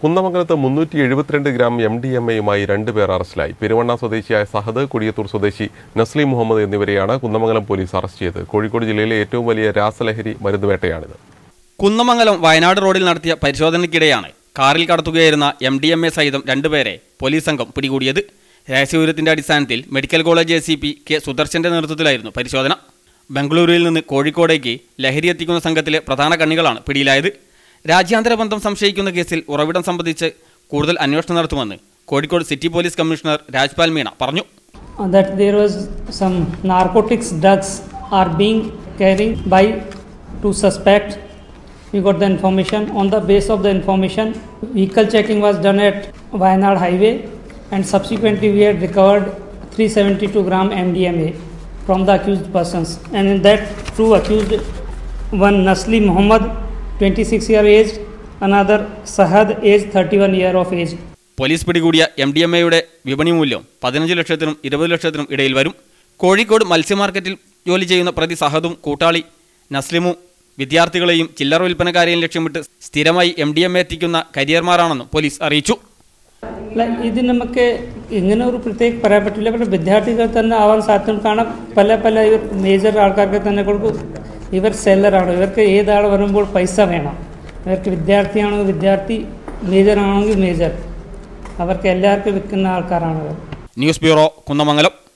കുന്നമംഗലത്ത് മുന്നൂറ്റി എഴുപത്തിരണ്ട് gram M D M എയുമായി രണ്ടുപേർ അറസ്റ്റിലായി. പെരുവണ്ണ സ്വദേശിയായ സഹദ് കുടിയത്തൂർ സ്വദേശി നസ്ലി മുഹമ്മദ് എന്നിവരെയാണ് കുന്നമംഗലം പോലീസ് അറസ്റ്റ് ചെയ്തത്. കോഴിക്കോട് ജില്ലയിലെ ഏറ്റവും വലിയ രാസലഹരി മരുന്നുവേട്ടയാണിത്. കുന്നമംഗലം വയനാട് റോഡിൽ നടത്തിയ പരിശോധനയ്ക്കിടെയാണ് കാറിൽ കടത്തുകയായിരുന്ന എം ഡി എം എ സഹിതം രണ്ടുപേരെ പോലീസ് സംഘം പിടികൂടിയത്. രഹസ്യവിവരത്തിന്റെ അടിസ്ഥാനത്തിൽ medical college A C P K സുദർശന്റെ നേതൃത്വത്തിലായിരുന്നു പരിശോധന. ബംഗളൂരുവിൽ നിന്ന് കോഴിക്കോടേക്ക് ലഹരി എത്തിക്കുന്ന സംഘത്തിലെ പ്രധാന കണ്ണികളാണ് പിടിയിലായത്. രാജ്യാന്തര ബന്ധം സംശയിക്കുന്ന കേസിൽ ഉറവിടം സംബന്ധിച്ച് കൂടുതൽ അന്വേഷണം നടത്തുമെന്ന് Kozhikode city police commissioner Rajpal Meena പറഞ്ഞു uh, that there was some narcotics drugs are being carried by two suspects. We got the information. On the base of the information, vehicle checking was done at Wayanad Highway, and subsequently we had recovered 372 gram MDMA from the accused persons. And in that, two accused, one Nasli Muhammad, 26 year age, another Sahad, age 31 year of age. Police പിടികൂടിയ M D M എയുടെ വിപണി മൂല്യം പതിനഞ്ച് ലക്ഷത്തിനും ഇരുപത് ലക്ഷത്തിനും ഇടയിൽ വരും. കോഴിക്കോട് മത്സ്യമാർക്കറ്റിൽ ജോലി ചെയ്യുന്ന പ്രതി സഹദും കൂട്ടാളി നസ്ലിമും വിദ്യാർത്ഥികളെയും ചില്ലറ വിൽപ്പനക്കാരെയും ലക്ഷ്യമിട്ട് സ്ഥിരമായി എം ഡി എം എത്തിക്കുന്ന കരിയർമാരാണെന്നും പോലീസ് അറിയിച്ചു. ഇത് നമുക്ക് ഇങ്ങനെ ഒരു പ്രത്യേക പറയാൻ പറ്റില്ല. പക്ഷേ വിദ്യാർത്ഥികൾ തന്നെ ആവാൻ സാധ്യത കാണാം. പല പല മേജർ ആൾക്കാർക്ക് തന്നെ കൊടുക്കും. ഇവർ സെല്ലറാണ്. ഇവർക്ക് ഏതാൾ വരുമ്പോൾ പൈസ വേണം. ഇവർക്ക് വിദ്യാർത്ഥിയാണെങ്കിൽ വിദ്യാർത്ഥി മേജറാണെങ്കിൽ മേജർ. അവർക്ക് എല്ലാവർക്കും വിൽക്കുന്ന ആൾക്കാരാണ് ന്യൂസ് ബ്യൂറോ കുന്നമംഗലം.